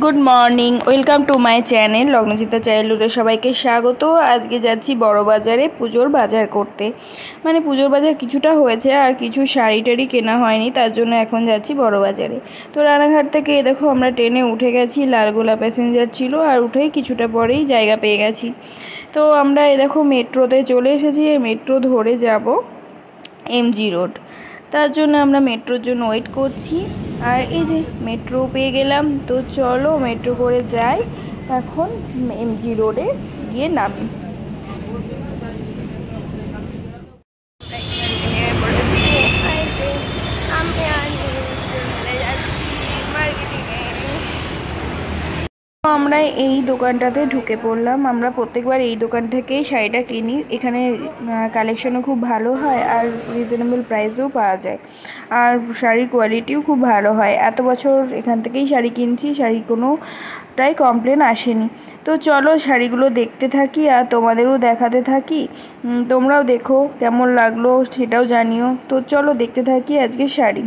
Good morning welcome to my channel Lagnachita চাইল্ডহুডে সবাইকে স্বাগত। আজকে যাচ্ছি বড় বাজারে পুজোর বাজার করতে। মানে পুজোর বাজার কিছুটা হয়েছে আর কিছু শাড়ি টাড়ি কেনা হয়নি, তার জন্য এখন যাচ্ছি বড় বাজারে। তো রানাঘাট থেকে দেখো আমরা ট্রেনে উঠে গেছি লালগোলা প্যাসেঞ্জার ছিল আর উঠেই কিছুটা পরেই জায়গা পেয়ে গেছি। তো আমরা এ দেখো মেট্রোতে চলে এসেছি মেট্রো ধরে যাব এমজি রোড তার জন্য আমরা মেট্রোর জন্য ওয়েট করছি। আর এই যে মেট্রো পেয়ে গেলাম, তো চলো মেট্রো করে যাই। এখন এমজি রোডে গিয়ে নামি। আমরা এই দোকানটাতে ঢুকে পড়লাম। আমরা প্রত্যেকবার এই দোকান থেকেই শাড়িটা কিনি। এখানে কালেকশনও খুব ভালো হয় আর রিজনেবল প্রাইসেও পাওয়া যায়। আর শাড়ির কোয়ালিটিও খুব ভালো হয়। এত বছর এখান থেকেই শাড়ি কিনছি, শাড়ি কোনোটাই কমপ্লেন আসেনি। তো চলো শাড়িগুলো দেখতে থাকি আর তোমাদেরও দেখাতে থাকি। তোমরাও দেখো কেমন লাগল সেটাও জানিও। তো চলো দেখতে থাকি আজকে শাড়ি।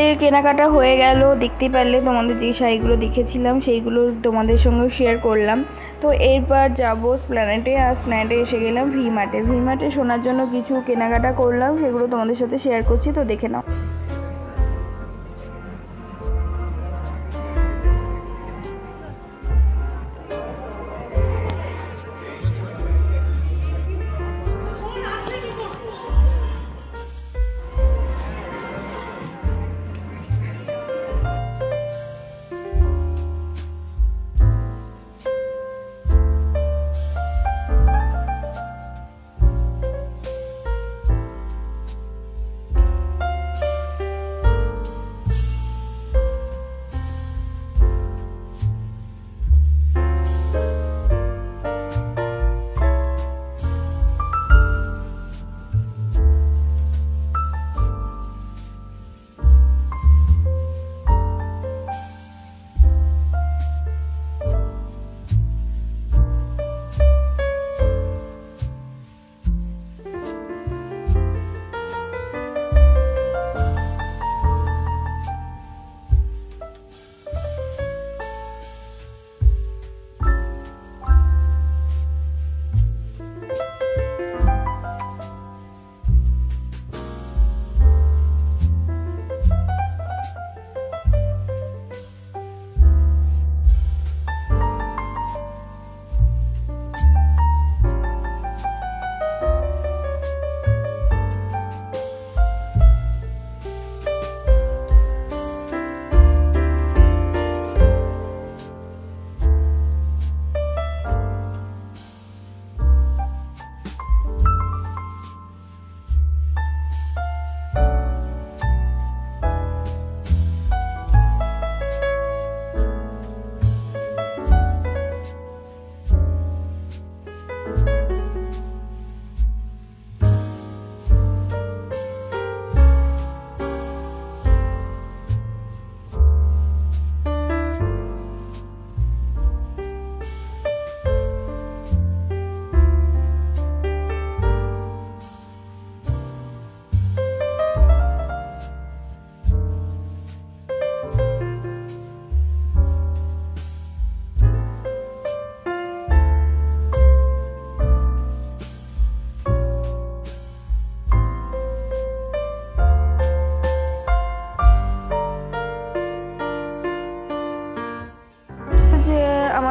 আমাদের কেনাকাটা হয়ে গেল, দেখতে পারলে তোমাদের যে শাড়িগুলো দেখেছিলাম, সেইগুলো তোমাদের সঙ্গেও শেয়ার করলাম। তো এরপর যাব স্প্ল্যানেটে আর স্প্ল্যানেটে এসে গেলাম ভি মার্টে ভি মার্টে শোনার জন্য কিছু কেনাকাটা করলাম, সেগুলো তোমাদের সাথে শেয়ার করছি, তো দেখে নাও।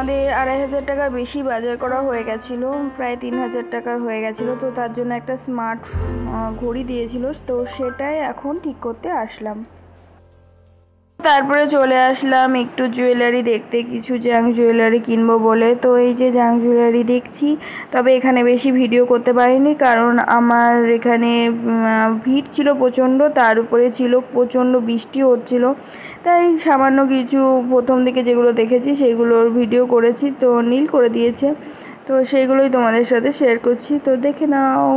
আমাদের আড়াই হাজার টাকা বেশি বাজার করা হয়ে গেছিল, প্রায় তিন হাজার টাকার হয়ে গেছিল। তো তার জন্য একটা স্মার্ট ঘড়ি দিয়েছিল, তো সেটাই এখন ঠিক করতে আসলাম। তারপরে চলে আসলাম একটু জুয়েলারি দেখতে, কিছু জাং জুয়েলারি কিনবো বলে। তো এই যে জাং জুয়েলারি দেখছি, তবে এখানে বেশি ভিডিও করতে পারিনি কারণ আমার এখানে ভিড় ছিল প্রচণ্ড, তার উপরে ছিল প্রচণ্ড বৃষ্টি হচ্ছিল। তাই সামান্য কিছু প্রথম দিকে যেগুলো দেখেছি, সেগুলোর ভিডিও করেছি, তো নীল করে দিয়েছে। তো সেইগুলোই তোমাদের সাথে শেয়ার করছি, তো দেখে নাও।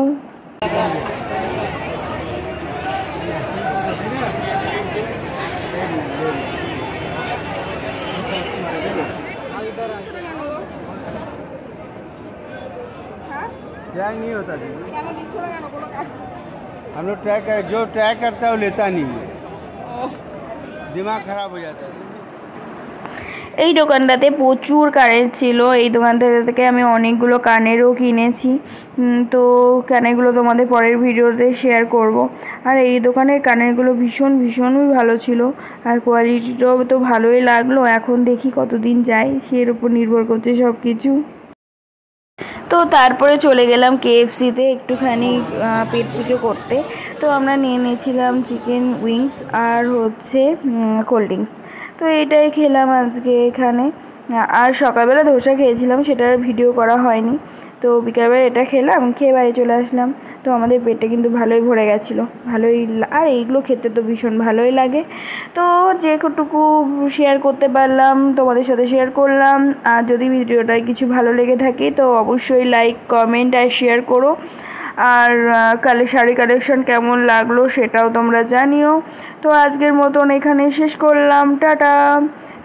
नहीं होता दीदी हम लोग ट्रैक कर जो ट्रैक करता है वो लेता नहीं है दिमाग खराब हो जाता है এই দোকানটাতে প্রচুর কানের ছিল এই দোকানটা থেকে আমি অনেকগুলো কানেরও কিনেছি উম, তো কানেরগুলো তোমাদের পরের ভিডিওতে শেয়ার করব আর এই দোকানের কানেরগুলো ভীষণ ভীষণই ভালো ছিল আর কোয়ালিটিটাও তো ভালোই লাগলো এখন দেখি কতদিন যায় সের উপর নির্ভর করছে সব কিছু তো তারপরে চলে গেলাম কেএফসিতে একটুখানি পেট পুজো করতে। তো আমরা নিয়ে নিয়েছিলাম চিকেন উইংস আর হচ্ছে কোল্ড ড্রিঙ্কস তো এটাই খেলাম আজকে এখানে। আর সকালবেলা ধোসা খেয়েছিলাম, সেটার ভিডিও করা হয়নি। তো বিকালবেলা এটা খেলাম, খেয়ে বাড়ি চলে আসলাম। তো আমাদের পেটে কিন্তু ভালোই ভরে গেছিল, ভালোই আর এইগুলো খেতে তো ভীষণ ভালোই লাগে। তো যেটুকু শেয়ার করতে পারলাম, তোমাদের সাথে শেয়ার করলাম। আর যদি ভিডিওটায় কিছু ভালো লেগে থাকে, তো অবশ্যই লাইক কমেন্ট আর শেয়ার করো। আর কালে শাড়ি কালেকশন কেমন লাগল সেটাও তোমরা জানিও। তো আজকের মতন এখানে শেষ করলাম, টাটা!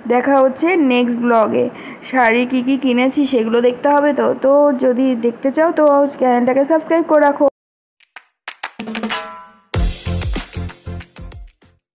দেখা হচ্ছে নেক্সট ব্লগে শাড়ি কী কী কিনেছি সেগুলো দেখতে হবে তো। তো যদি দেখতে চাও তো চ্যানেলটাকে সাবস্ক্রাইব করে রাখো।